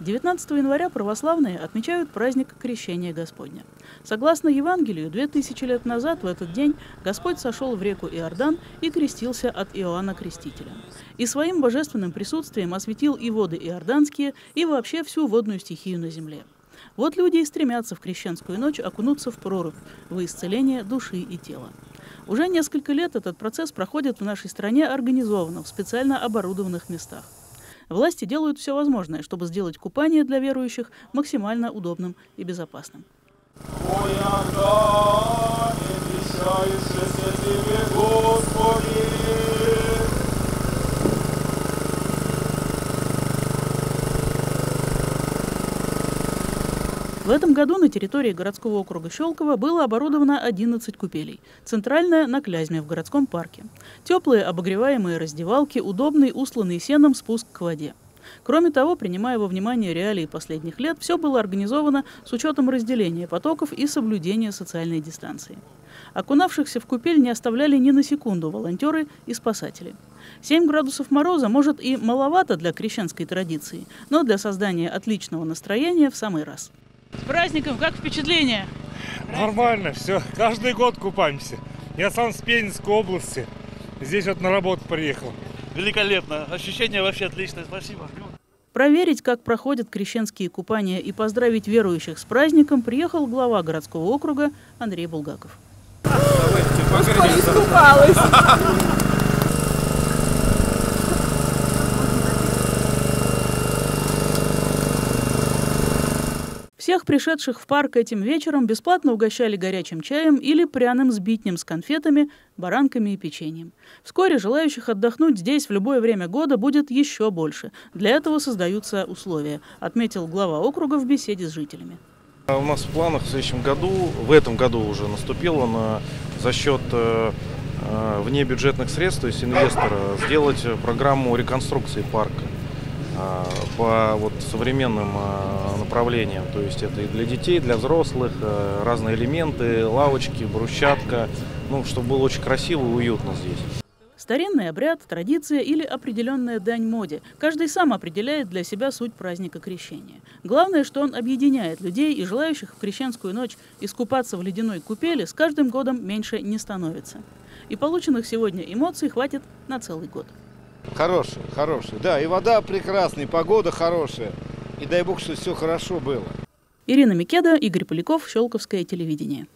19 января православные отмечают праздник Крещения Господня. Согласно Евангелию, 2000 лет назад в этот день Господь сошел в реку Иордан и крестился от Иоанна Крестителя. И своим божественным присутствием осветил и воды иорданские, и вообще всю водную стихию на земле. Вот люди и стремятся в крещенскую ночь окунуться в прорубь, в исцеление души и тела. Уже несколько лет этот процесс проходит в нашей стране организованно, в специально оборудованных местах. Власти делают все возможное, чтобы сделать купание для верующих максимально удобным и безопасным. В этом году на территории городского округа Щелково было оборудовано 11 купелей. Центральная на Клязьме в городском парке. Теплые обогреваемые раздевалки, удобный усланный сеном спуск к воде. Кроме того, принимая во внимание реалии последних лет, все было организовано с учетом разделения потоков и соблюдения социальной дистанции. Окунавшихся в купель не оставляли ни на секунду волонтеры и спасатели. 7 градусов мороза может и маловато для крещенской традиции, но для создания отличного настроения в самый раз. С праздником, как впечатление? Нормально, все. Каждый год купаемся. Я сам с Пензенской области. Здесь вот на работу приехал. Великолепно. Ощущение вообще отличное. Спасибо. Проверить, как проходят крещенские купания и поздравить верующих с праздником приехал глава городского округа Андрей Булгаков. Искупалась. Всех пришедших в парк этим вечером бесплатно угощали горячим чаем или пряным сбитнем с конфетами, баранками и печеньем. Вскоре желающих отдохнуть здесь в любое время года будет еще больше. Для этого создаются условия, отметил глава округа в беседе с жителями. У нас в планах в следующем году, в этом году уже наступил он за счет э, э, внебюджетных средств, то есть инвестора, сделать программу реконструкции парка. А, по вот современным а, направлениям. То есть это и для детей, для взрослых, а, разные элементы, лавочки, брусчатка, ну, чтобы было очень красиво и уютно здесь. Старинный обряд, традиция или определенная дань моде. Каждый сам определяет для себя суть праздника крещения. Главное, что он объединяет людей и желающих в крещенскую ночь искупаться в ледяной купели с каждым годом меньше не становится. И полученных сегодня эмоций хватит на целый год. Хороший, хороший. Да, и вода прекрасная, и погода хорошая. И дай бог, что все хорошо было. Ирина Микеда, Игорь Поляков, Щелковское телевидение.